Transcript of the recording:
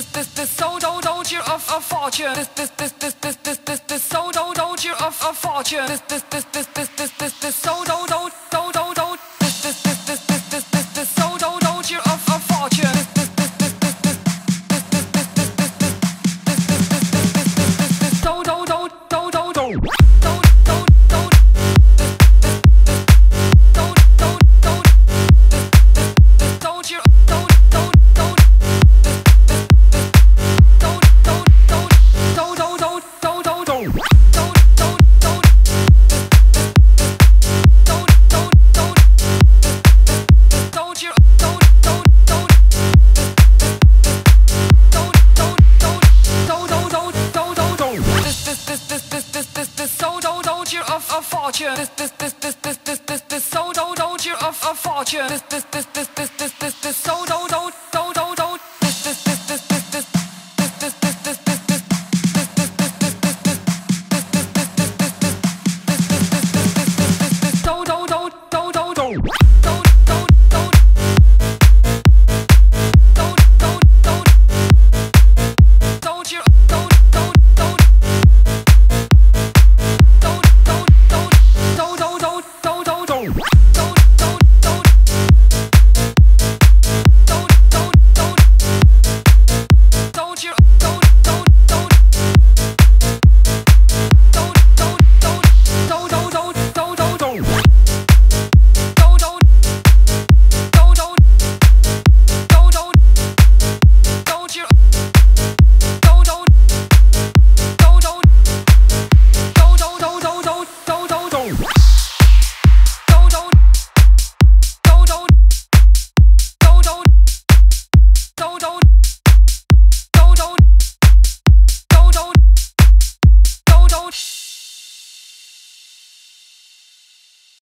this this this so do doger of a fortune this this this this this this this this so do doger of a fortune this this this this this this this this so do doger this this this so don't you of a fortune this this this this this this this this so don't you of a fortune this this this this this this this so don't don't